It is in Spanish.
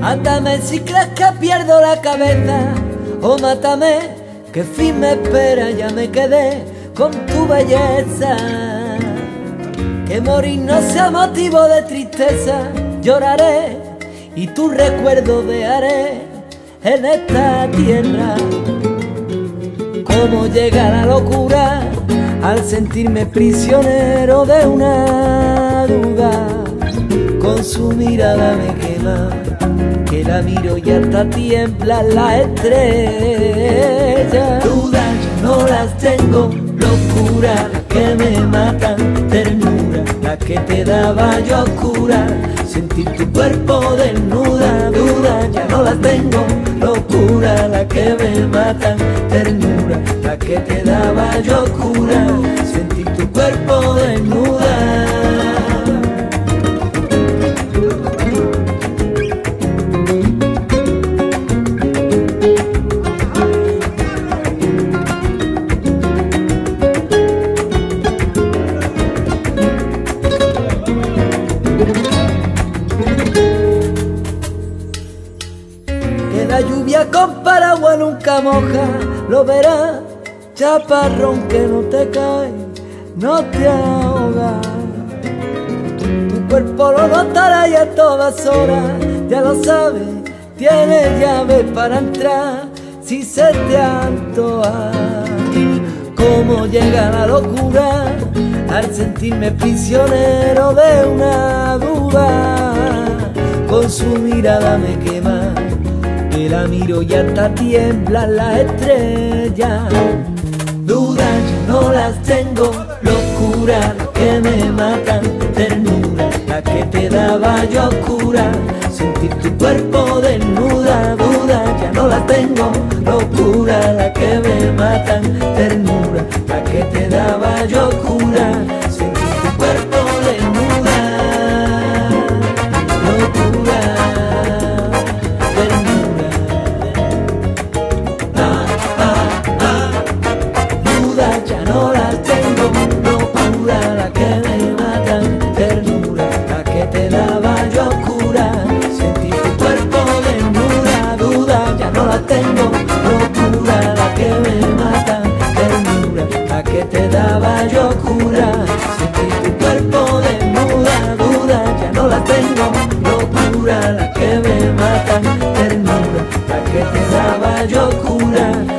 Mátame si crees que pierdo la cabeza O mátame que fin me espera Ya me quedé con tu belleza. Que morir no sea motivo de tristeza Lloraré y tu recuerdo dejaré en esta tierra. Cómo llega la locura al sentirme prisionero de una duda. Con su mirada me quema, que la miro y hasta tiembla la estrella. Dudas no las tengo, locura que me matan, ternura la que te daba yo oscura. Sentir tu cuerpo desnuda, duda ya no las tengo, locura la que me matan, ternura que te daba yo oscura. Sentir tu cuerpo desnuda. Que la lluvia con paraguas nunca moja, lo verás, chaparrón que no te cae, no te ahoga. Tu cuerpo lo notará y a todas horas, ya lo sabes, tienes llave para entrar si se te antoja. Cómo llega la locura al sentirme prisionero de una duda. Con su mirada me quema, que la miro y hasta tiembla la estrella. Dudas yo no las tengo, locura que me matan, ternura la que te daba yo oscura. Sentir tu cuerpo desnuda, dudas ya no las tengo, locura la que me matan, ternura la que te daba yo oscura. ya no la tengo, no pura la que me mata, ternura, la que te daba yo cura, sentí tu cuerpo de desnuda, duda, ya no la tengo, no pura la que me mata, ternura, la que te daba yo cura, sentí tu cuerpo de desnuda, duda, ya no la tengo, no pura la que me mata, ternura, la que te daba yo cura.